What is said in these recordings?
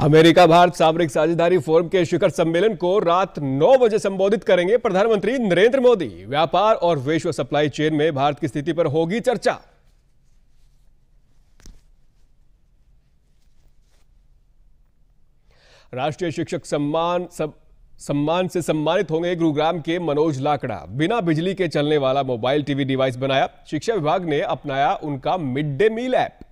America, Bharat सामरिक साझेदारी forum के शिखर सम्मेलन को रात 9 बजे संबोधित करेंगे प्रधानमंत्री नरेंद्र मोदी। व्यापार और विश्व सप्लाई चेन में भारत की स्थिति पर होगी चर्चा। राष्ट्रीय शिक्षक सम्मान सब सम्मान से सम्मानित होंगे गुरुग्राम के मनोज लाकड़ा। बिना बिजली के चलने वाला मोबाइल टीवी डिवाइस बनाया, शिक्षा विभाग ने अपनाया उनका mid day meal app.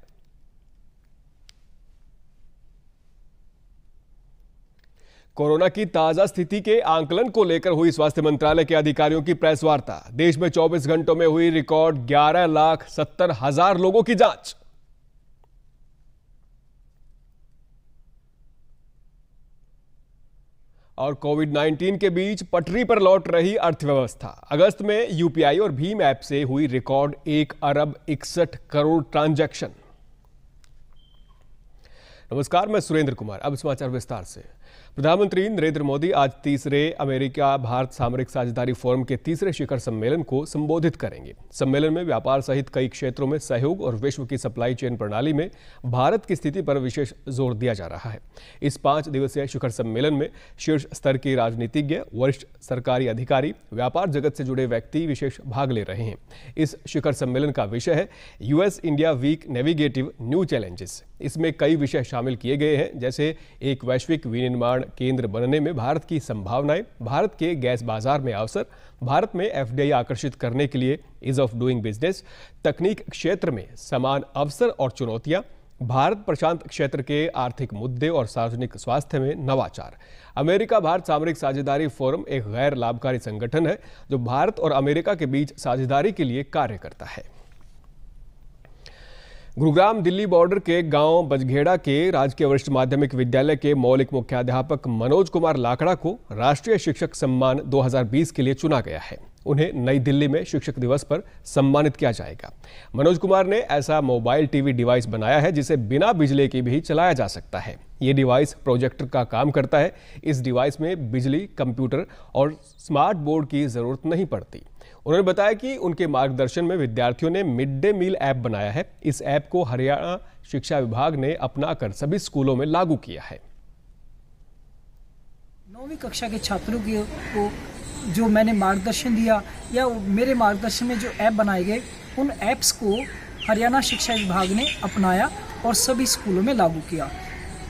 Corona की ताज़ा स्थिति के आंकलन को लेकर हुई स्वास्थ्य मंत्रालय के अधिकारियों की प्रेस वार्ता। देश में 24 घंटों में हुई रिकॉर्ड ग्यारह लाख सत्तर हज़ार लोगों की जाँच। और कोविड 19 के बीच पटरी पर लौट रही अर्थव्यवस्था। अगस्त में यूपीआई और भीम ऐप से हुई रिकॉर्ड एक अरब इकसठ करोड़ ट्रांजैक्शन। नमस्कार, मैं सुरेंद्र कुमार। अब समाचार विस्तार से। प्रधानमंत्री नरेंद्र मोदी आज तीसरे अमेरिका भारत सामरिक साझेदारी फोरम के तीसरे शिखर सम्मेलन को संबोधित करेंगे। सम्मेलन में व्यापार सहित कई क्षेत्रों में सहयोग और विश्व की सप्लाई चेन प्रणाली में भारत की स्थिति पर विशेष ज़ोर दिया जा रहा है। इस पाँच दिवसीय शिखर सम्मेलन में शीर्ष स्तर के राजनीतिज्ञ, वरिष्ठ सरकारी अधिकारी, व्यापार जगत से जुड़े व्यक्ति विशेष भाग ले रहे हैं। इस शिखर सम्मेलन का विषय है US India week navigating new challenges. इसमें कई विषय शामिल किए गए हैं, जैसे एक वैश्विक विनिर्माण केंद्र बनने में भारत की संभावनाएँ, भारत के गैस बाज़ार में अवसर, भारत में एफडीआई आकर्षित करने के लिए इज़ ऑफ़ डूइंग बिज़नेस तकनीक क्षेत्र में समान अवसर और चुनौतियाँ, भारत प्रशांत क्षेत्र के आर्थिक मुद्दे और सार्वजनिक स्वास्थ्य में नवाचार। अमेरिका भारत सामरिक साझेदारी फोरम एक गैर लाभकारी संगठन है, जो भारत और अमेरिका के बीच साझेदारी के लिए कार्य करता है। गुरुग्राम दिल्ली बॉर्डर के गाँव बजघेड़ा के राजकीय वरिष्ठ माध्यमिक विद्यालय के मौलिक मुख्याध्यापक मनोज कुमार लाकड़ा को राष्ट्रीय शिक्षक सम्मान 2020 के लिए चुना गया है। उन्हें नई दिल्ली में शिक्षक दिवस पर सम्मानित किया जाएगा। मनोज कुमार ने ऐसा मोबाइल टीवी डिवाइस बनाया है जिसे बिना बिजली के भी चलाया जा सकता है। ये डिवाइस प्रोजेक्टर का काम करता है। इस डिवाइस में बिजली, कंप्यूटर और स्मार्ट बोर्ड की ज़रूरत नहीं पड़ती। उन्होंने बताया कि उनके मार्गदर्शन में विद्यार्थियों ने मिड डे मील ऐप बनाया है। इस ऐप को हरियाणा शिक्षा विभाग ने अपनाकर सभी स्कूलों में लागू किया है। नौवीं कक्षा के छात्रों की को जो मैंने मार्गदर्शन दिया या मेरे मार्गदर्शन में जो ऐप बनाए गए, उन ऐप्स को हरियाणा शिक्षा विभाग ने अपनाया और सभी स्कूलों में लागू किया।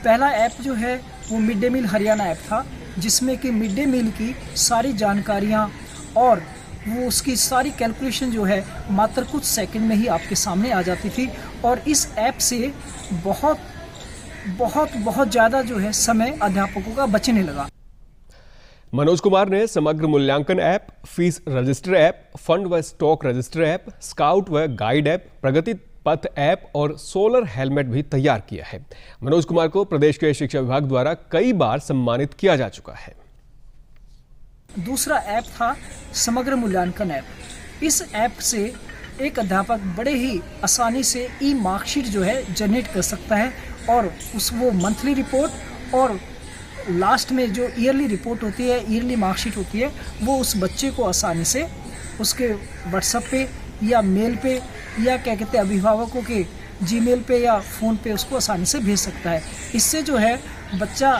पहला ऐप जो है, वो mid day meal Haryana app था, जिसमें कि मिड डे मील की सारी जानकारियाँ और वो उसकी सारी कैलकुलेशन जो है मात्र कुछ सेकंड में ही आपके सामने आ जाती थी और इस ऐप से बहुत बहुत बहुत ज़्यादा जो है समय अध्यापकों का बचने लगा। मनोज कुमार ने Samagra Mulyankan app, fees register app, fund व स्टॉक रजिस्टर ऐप, स्काउट व guide app, Pragati Path app और सोलर हेलमेट भी तैयार किया है। मनोज कुमार को प्रदेश के शिक्षा विभाग द्वारा कई बार सम्मानित किया जा चुका है। दूसरा ऐप था समग्र मूल्यांकन ऐप। इस ऐप से एक अध्यापक बड़े ही आसानी से ई मार्कशीट जो है जनरेट कर सकता है और उस वो मंथली रिपोर्ट और लास्ट में जो ईयरली रिपोर्ट होती है, ईयरली मार्कशीट होती है, वो उस बच्चे को आसानी से उसके व्हाट्सएप पे या मेल पे या क्या कहते हैं अभिभावकों के जीमेल पे या फ़ोन पे उसको आसानी से भेज सकता है। इससे जो है बच्चा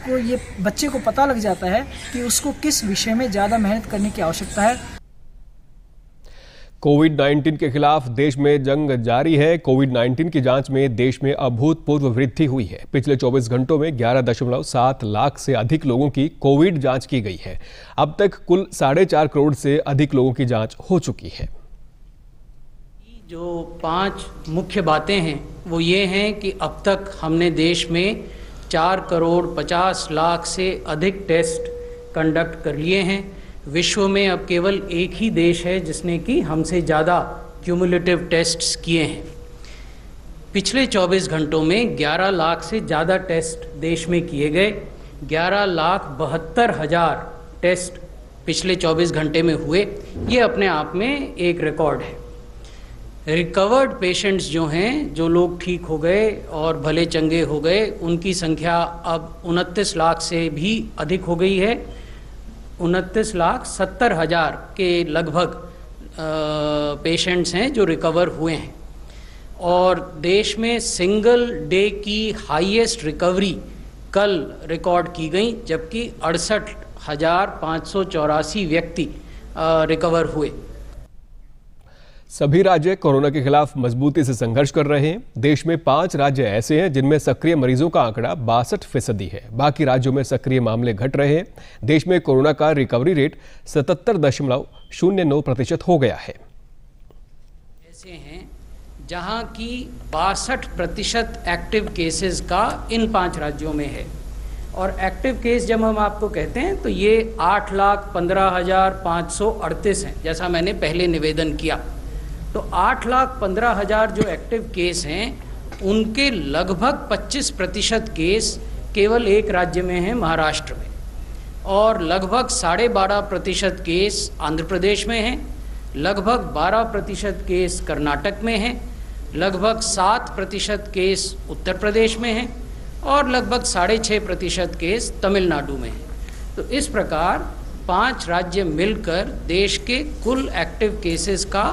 को ये बच्चे को पता लग जाता है कि उसको किस विषय में ज़्यादा मेहनत करने की आवश्यकता है। कोविड 19 के खिलाफ देश में जंग जारी है। कोविड 19 की जाँच में देश में अभूतपूर्व वृद्धि हुई है। पिछले 24 घंटों में 11.7 लाख से अधिक लोगों की कोविड जाँच की गई है। अब तक कुल साढ़े चार करोड़ से अधिक लोगों की जाँच हो चुकी है। जो पाँच मुख्य बातें हैं वो ये हैं कि अब तक हमने देश में चार करोड़ पचास लाख से अधिक टेस्ट कंडक्ट कर लिए हैं। विश्व में अब केवल एक ही देश है जिसने कि हमसे ज़्यादा क्यूमुलेटिव टेस्ट्स किए हैं। पिछले 24 घंटों में 11 लाख से ज़्यादा टेस्ट देश में किए गए। 11 लाख बहत्तर हज़ार टेस्ट पिछले 24 घंटे में हुए। ये अपने आप में एक रिकॉर्ड है। रिकवर्ड पेशेंट्स जो हैं, जो लोग ठीक हो गए और भले चंगे हो गए, उनकी संख्या अब उनतीस लाख से भी अधिक हो गई है। उनतीस लाख सत्तर हज़ार के लगभग पेशेंट्स हैं जो रिकवर हुए हैं। और देश में सिंगल डे की हाईएस्ट रिकवरी कल रिकॉर्ड की गई, जबकि अड़सठ हज़ार पाँच सौ चौरासी व्यक्ति रिकवर हुए। सभी राज्य कोरोना के खिलाफ मजबूती से संघर्ष कर रहे हैं। देश में पाँच राज्य ऐसे हैं जिनमें सक्रिय मरीजों का आंकड़ा बासठ फ़ीसदी है। बाकी राज्यों में सक्रिय मामले घट रहे हैं। देश में कोरोना का रिकवरी रेट सतहत्तर दशमलव शून्य नौ प्रतिशत हो गया है। ऐसे हैं जहाँ की बासठ प्रतिशत एक्टिव केसेस का इन पाँच राज्यों में है। और एक्टिव केस जब हम आपको कहते हैं तो ये आठ लाख पंद्रह हज़ार पाँच सौ अड़तीस हैं, जैसा मैंने पहले निवेदन किया। तो आठ लाख पंद्रह हज़ार जो एक्टिव केस हैं, उनके लगभग 25 प्रतिशत केस केवल एक राज्य में हैं, महाराष्ट्र में। और लगभग साढ़े बारह प्रतिशत केस आंध्र प्रदेश में हैं, लगभग 12 प्रतिशत केस कर्नाटक में हैं, लगभग सात प्रतिशत केस उत्तर प्रदेश में हैं, और लगभग साढ़े छः प्रतिशत केस तमिलनाडु में हैं। तो इस प्रकार पाँच राज्य मिलकर देश के कुल एक्टिव केसेस का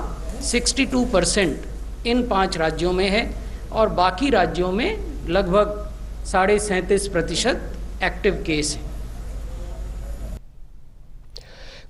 62 परसेंट इन पाँच राज्यों में है और बाकी राज्यों में लगभग साढ़े सैंतीस प्रतिशत एक्टिव केस है।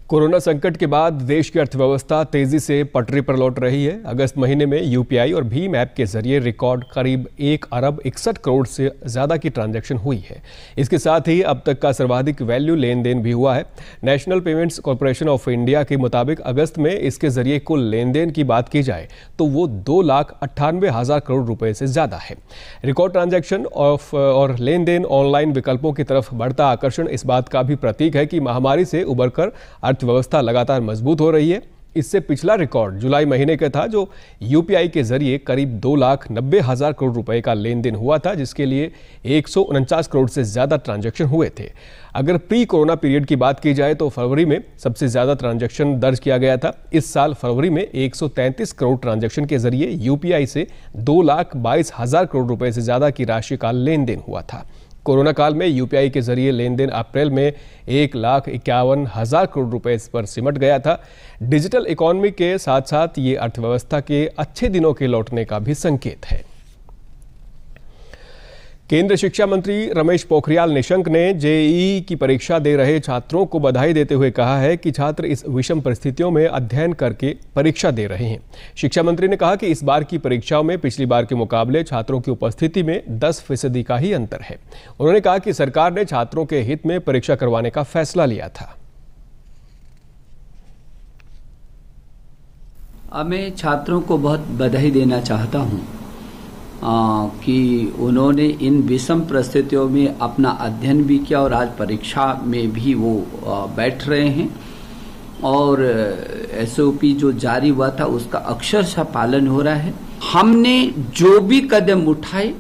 कोरोना संकट के बाद देश की अर्थव्यवस्था तेज़ी से पटरी पर लौट रही है। अगस्त महीने में यूपीआई और भीम ऐप के ज़रिए रिकॉर्ड करीब एक अरब इकसठ करोड़ से ज़्यादा की ट्रांजैक्शन हुई है। इसके साथ ही अब तक का सर्वाधिक वैल्यू लेन देन भी हुआ है। National payments corporation of India के मुताबिक अगस्त में इसके ज़रिए कुल लेन देन की बात की जाए तो वो दो लाख अट्ठानवे हज़ार करोड़ रुपए से ज़्यादा है। रिकॉर्ड ट्रांजेक्शन ऑफ़, और लेन देन ऑनलाइन विकल्पों की तरफ़ बढ़ता आकर्षण इस बात का भी प्रतीक है कि महामारी से उबरकर अर्थव्यवस्था लगातार मज़बूत हो रही है। इससे पिछला रिकॉर्ड जुलाई महीने का था, जो यूपीआई के ज़रिए करीब दो लाख नब्बे हज़ार करोड़ रुपए का लेन देन हुआ था, जिसके लिए एक सौ उनचास करोड़ से ज़्यादा ट्रांजैक्शन हुए थे। अगर प्री कोरोना पीरियड की बात की जाए तो फरवरी में सबसे ज़्यादा ट्रांजैक्शन दर्ज किया गया था। इस साल फरवरी में 133 करोड़ ट्रांजैक्शन के ज़रिए यूपीआई से दो लाख बाईस हज़ार करोड़ रुपए से ज़्यादा की राशि का लेन देन हुआ था। कोरोना काल में यूपीआई के ज़रिए लेन देन अप्रैल में एक लाख इक्यावन हज़ार करोड़ रुपए पर सिमट गया था। डिजिटल इकोनॉमी के साथ साथ ये अर्थव्यवस्था के अच्छे दिनों के लौटने का भी संकेत है। केंद्र शिक्षा मंत्री रमेश पोखरियाल निशंक ने जेईई की परीक्षा दे रहे छात्रों को बधाई देते हुए कहा है कि छात्र इस विषम परिस्थितियों में अध्ययन करके परीक्षा दे रहे हैं। शिक्षा मंत्री ने कहा कि इस बार की परीक्षाओं में पिछली बार के मुकाबले छात्रों की उपस्थिति में 10 फ़ीसदी का ही अंतर है। उन्होंने कहा कि सरकार ने छात्रों के हित में परीक्षा करवाने का फैसला लिया था। मैं छात्रों को बहुत बधाई देना चाहता हूँ। कि उन्होंने इन विषम परिस्थितियों में अपना अध्ययन भी किया और आज परीक्षा में भी वो बैठ रहे हैं। और एसओपी जो जारी हुआ था उसका अक्षरशः पालन हो रहा है। हमने जो भी कदम उठाए,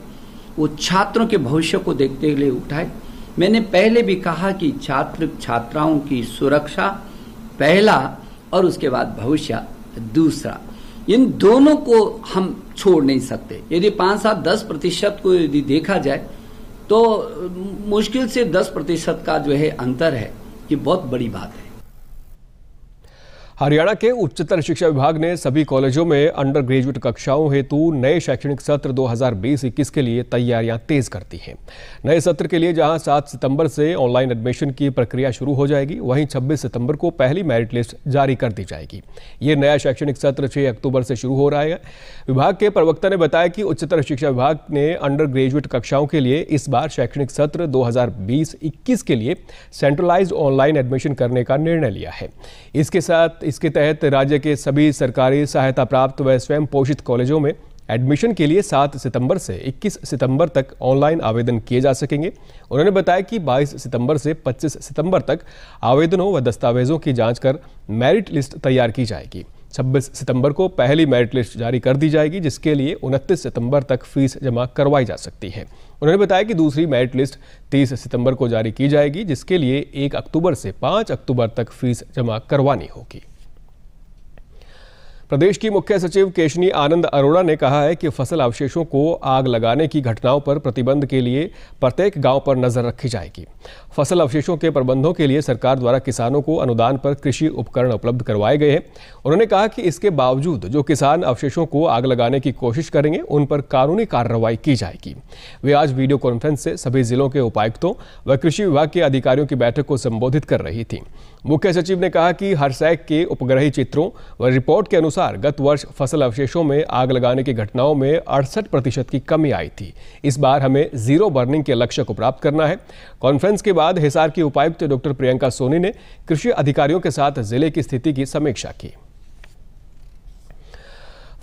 वो छात्रों के भविष्य को देखते हुए उठाए। मैंने पहले भी कहा कि छात्र छात्राओं की सुरक्षा पहला और उसके बाद भविष्य दूसरा। इन दोनों को हम छोड़ नहीं सकते। यदि पाँच सात, दस प्रतिशत को यदि देखा जाए तो मुश्किल से दस प्रतिशत का जो है अंतर है, ये बहुत बड़ी बात है। हरियाणा के उच्चतर शिक्षा विभाग ने सभी कॉलेजों में अंडर ग्रेजुएट कक्षाओं हेतु नए शैक्षणिक सत्र 2020-21 के लिए तैयारियाँ तेज कर दी हैं। नए सत्र के लिए जहाँ 7 सितंबर से ऑनलाइन एडमिशन की प्रक्रिया शुरू हो जाएगी, वहीं 26 सितंबर को पहली मेरिट लिस्ट जारी कर दी जाएगी। ये नया शैक्षणिक सत्र 6 अक्टूबर से शुरू हो रहा है। विभाग के प्रवक्ता ने बताया कि उच्चतर शिक्षा विभाग ने अंडर ग्रेजुएट कक्षाओं के लिए इस बार शैक्षणिक सत्र दो हज़ार के लिए सेंट्रलाइज ऑनलाइन एडमिशन करने का निर्णय लिया है। इसके साथ इसके तहत राज्य के सभी सरकारी सहायता प्राप्त व स्वयं पोषित कॉलेजों में एडमिशन के लिए 7 सितंबर से 21 सितंबर तक ऑनलाइन आवेदन किए जा सकेंगे। उन्होंने बताया कि 22 सितंबर से 25 सितंबर तक आवेदनों व दस्तावेजों की जाँच कर मेरिट लिस्ट तैयार की जाएगी। 26 सितंबर को पहली मेरिट लिस्ट जारी कर दी जाएगी, जिसके लिए 29 सितंबर तक फ़ीस जमा करवाई जा सकती है। उन्होंने बताया कि दूसरी मेरिट लिस्ट 30 सितंबर को जारी की जाएगी, जिसके लिए 1 अक्टूबर से 5 अक्टूबर तक फ़ीस जमा करवानी होगी। प्रदेश की मुख्य सचिव केशनी आनंद अरोड़ा ने कहा है कि फ़सल अवशेषों को आग लगाने की घटनाओं पर प्रतिबंध के लिए प्रत्येक गाँव पर नज़र रखी जाएगी। फ़सल अवशेषों के प्रबंधों के लिए सरकार द्वारा किसानों को अनुदान पर कृषि उपकरण उपलब्ध करवाए गए हैं। उन्होंने कहा कि इसके बावजूद जो किसान अवशेषों को आग लगाने की कोशिश करेंगे, उन पर कानूनी कार्रवाई की जाएगी। वे आज वीडियो कॉन्फ्रेंस से सभी जिलों के उपायुक्तों व कृषि विभाग के अधिकारियों की बैठक को संबोधित कर रही थी। मुख्य सचिव ने कहा कि हरसैक के उपग्रही चित्रों व रिपोर्ट के अनुसार गत वर्ष फ़सल अवशेषों में आग लगाने की घटनाओं में अड़सठ प्रतिशत की कमी आई थी। इस बार हमें ज़ीरो बर्निंग के लक्ष्य को प्राप्त करना है। कॉन्फ्रेंस के बाद हिसार की उपायुक्त डॉक्टर प्रियंका सोनी ने कृषि अधिकारियों के साथ ज़िले की स्थिति की समीक्षा की।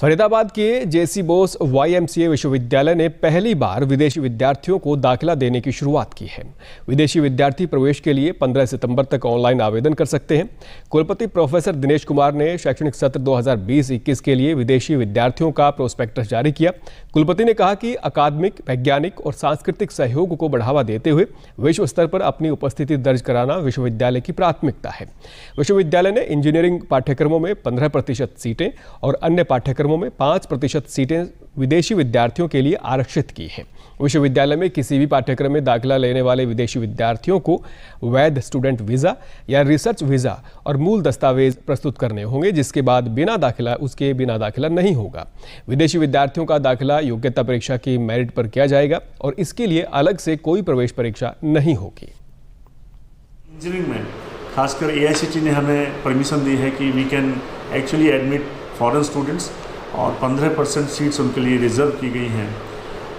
फरीदाबाद के जेसी बोस वाईएमसीए विश्वविद्यालय ने पहली बार विदेशी विद्यार्थियों को दाखिला देने की शुरुआत की है। विदेशी विद्यार्थी प्रवेश के लिए 15 सितंबर तक ऑनलाइन आवेदन कर सकते हैं। कुलपति प्रोफेसर दिनेश कुमार ने शैक्षणिक सत्र 2020-21 के लिए विदेशी विद्यार्थियों का प्रोस्पेक्टस जारी किया। कुलपति ने कहा कि अकादमिक, वैज्ञानिक और सांस्कृतिक सहयोग को बढ़ावा देते हुए विश्व स्तर पर अपनी उपस्थिति दर्ज कराना विश्वविद्यालय की प्राथमिकता है। विश्वविद्यालय ने इंजीनियरिंग पाठ्यक्रमों में पंद्रह सीटें और अन्य पाठ्यक्रमों में पाँच प्रतिशत सीटें विदेशी विद्यार्थियों के लिए आरक्षित की हैं। विश्वविद्यालय में किसी भी पाठ्यक्रम में दाखिला लेने वाले विदेशी विद्यार्थियों को वैध स्टूडेंट वीज़ा या रिसर्च वीज़ा और मूल दस्तावेज़ प्रस्तुत करने होंगे, जिसके बाद बिना दाखिला, उसके बिना दाखिला नहीं होगा। विदेशी विद्यार्थियों का दाखिला योग्यता परीक्षा की मेरिट पर किया जाएगा और इसके लिए अलग से कोई प्रवेश परीक्षा नहीं होगी। इंजीनियरिंग में खासकर ए ने हमें परमिशन दी है कि we can actually admit foreign students और 15 परसेंट सीट्स उनके लिए रिज़र्व की गई हैं।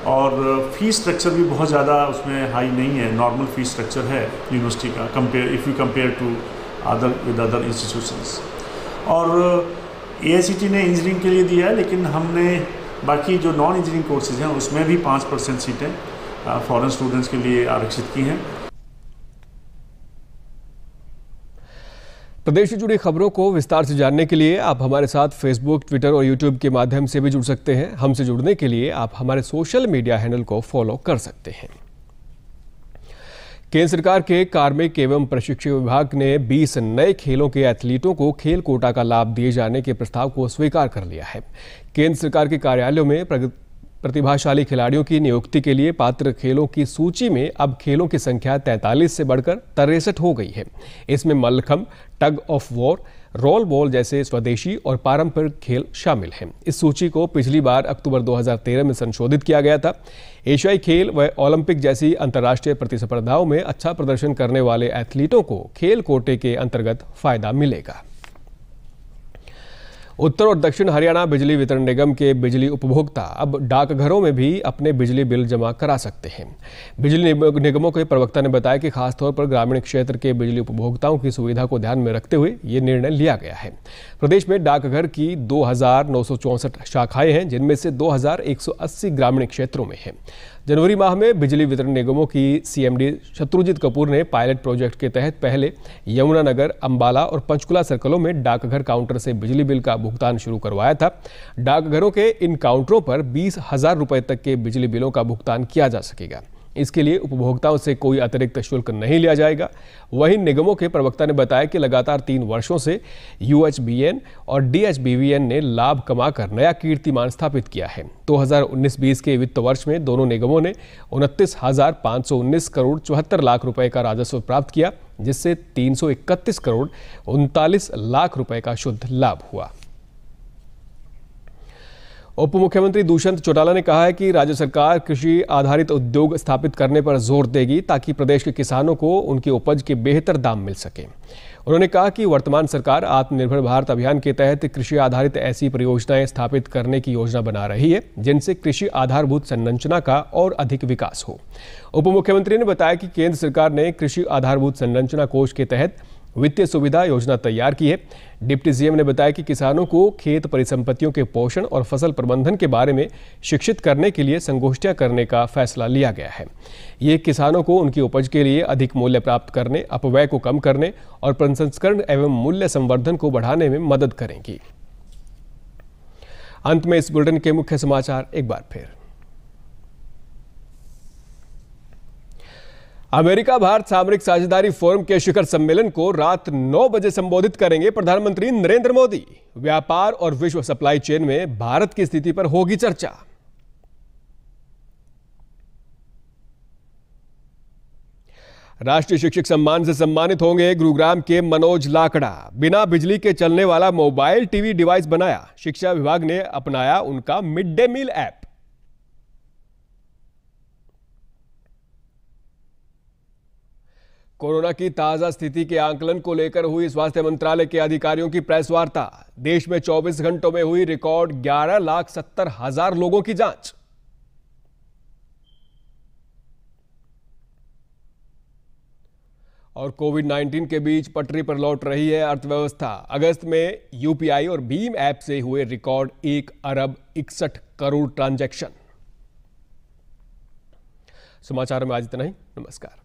और फ़ीस स्ट्रक्चर भी बहुत ज़्यादा उसमें हाई नहीं है नॉर्मल फ़ीस स्ट्रक्चर है यूनिवर्सिटी का compare if you compare to other with other institutions और ए ने इंजीनियरिंग के लिए दिया है, लेकिन हमने बाकी जो नॉन इंजीनियरिंग कोर्सेज हैं, उसमें भी पाँच परसेंट सीटें फ़ॉरन स्टूडेंट्स के लिए आरक्षित की हैं। प्रदेश से जुड़ी खबरों को विस्तार से जानने के लिए आप हमारे साथ फेसबुक ट्विटर और यूट्यूब के माध्यम से भी जुड़ सकते हैं। हमसे जुड़ने के लिए आप हमारे सोशल मीडिया हैंडल को फॉलो कर सकते हैं। केंद्र सरकार के कार्मिक एवं प्रशिक्षण विभाग ने 20 नए खेलों के एथलीटों को खेल कोटा का लाभ दिए जाने के प्रस्ताव को स्वीकार कर लिया है। केंद्र सरकार के कार्यालयों में प्रतिभाशाली खिलाड़ियों की नियुक्ति के लिए पात्र खेलों की सूची में अब खेलों की संख्या 43 से बढ़कर तिरसठ हो गई है। इसमें mallakhamb tug of war roll ball जैसे स्वदेशी और पारंपरिक खेल शामिल हैं। इस सूची को पिछली बार अक्टूबर 2013 में संशोधित किया गया था। एशियाई खेल व ओलंपिक जैसी अंतर्राष्ट्रीय प्रतिस्पर्धाओं में अच्छा प्रदर्शन करने वाले एथलीटों को खेल कोटे के अंतर्गत फ़ायदा मिलेगा। उत्तर और दक्षिण हरियाणा बिजली वितरण निगम के बिजली उपभोक्ता अब डाकघरों में भी अपने बिजली बिल जमा करा सकते हैं। बिजली निगमों के प्रवक्ता ने बताया कि खासतौर पर ग्रामीण क्षेत्र के बिजली उपभोक्ताओं की सुविधा को ध्यान में रखते हुए ये निर्णय लिया गया है। प्रदेश में डाकघर की दो शाखाएँ हैं, जिनमें से दो हज़ार एक सौ अस्सी ग्रामीण क्षेत्रों में हैं। जनवरी माह में बिजली वितरण निगमों की सीएमडी शत्रुजीत कपूर ने पायलट प्रोजेक्ट के तहत पहले यमुनानगर, अंबाला और पंचकुला सर्कलों में डाकघर काउंटर से बिजली बिल का भुगतान शुरू करवाया था। डाकघरों के इन काउंटरों पर बीस हज़ार रुपये तक के बिजली बिलों का भुगतान किया जा सकेगा। इसके लिए उपभोक्ताओं से कोई अतिरिक्त शुल्क नहीं लिया जाएगा। वहीं निगमों के प्रवक्ता ने बताया कि लगातार तीन वर्षों से यूएचबीएन और डी ने लाभ कमाकर नया कीर्तिमान स्थापित किया है। 2019-20 के वित्त वर्ष में दोनों निगमों ने उनतीस करोड़ चौहत्तर लाख रुपए का राजस्व प्राप्त किया, जिससे 331 करोड़ उनतालीस लाख रुपए का शुद्ध लाभ हुआ। उप मुख्यमंत्री दुष्यंत चौटाला ने कहा है कि राज्य सरकार कृषि आधारित उद्योग स्थापित करने पर ज़ोर देगी ताकि प्रदेश के किसानों को उनकी उपज के बेहतर दाम मिल सके। उन्होंने कहा कि वर्तमान सरकार आत्मनिर्भर भारत अभियान के तहत कृषि आधारित ऐसी परियोजनाएँ स्थापित करने की योजना बना रही है, जिनसे कृषि आधारभूत संरचना का और अधिक विकास हो। उप मुख्यमंत्री ने बताया कि केंद्र सरकार ने कृषि आधारभूत संरचना कोष के तहत वित्तीय सुविधा योजना तैयार की है। डिप्टी सीएम ने बताया कि किसानों को खेत परिसंपत्तियों के पोषण और फ़सल प्रबंधन के बारे में शिक्षित करने के लिए संगोष्ठियाँ करने का फैसला लिया गया है। ये किसानों को उनकी उपज के लिए अधिक मूल्य प्राप्त करने, अपव्यय को कम करने और प्रसंस्करण एवं मूल्य संवर्धन को बढ़ाने में मदद करेंगी। अंत में इस बुलेटिन के मुख्य समाचार एक बार फिर। अमेरिका भारत सामरिक साझेदारी फोरम के शिखर सम्मेलन को रात 9 बजे संबोधित करेंगे प्रधानमंत्री नरेंद्र मोदी। व्यापार और विश्व सप्लाई चेन में भारत की स्थिति पर होगी चर्चा। राष्ट्रीय शिक्षक सम्मान से सम्मानित होंगे गुरुग्राम के मनोज लाकड़ा। बिना बिजली के चलने वाला मोबाइल टीवी डिवाइस बनाया, शिक्षा विभाग ने अपनाया उनका mid day meal app. Corona की ताज़ा स्थिति के आंकलन को लेकर हुई स्वास्थ्य मंत्रालय के अधिकारियों की प्रेस वार्ता। देश में 24 घंटों में हुई रिकॉर्ड ग्यारह लाख सत्तर हज़ार लोगों की जाँच। और कोविड 19 के बीच पटरी पर लौट रही है अर्थव्यवस्था। अगस्त में यूपीआई और भीम ऐप से हुए रिकॉर्ड एक अरब इकसठ करोड़ ट्रांजैक्शन। समाचार में आज इतना ही। नमस्कार।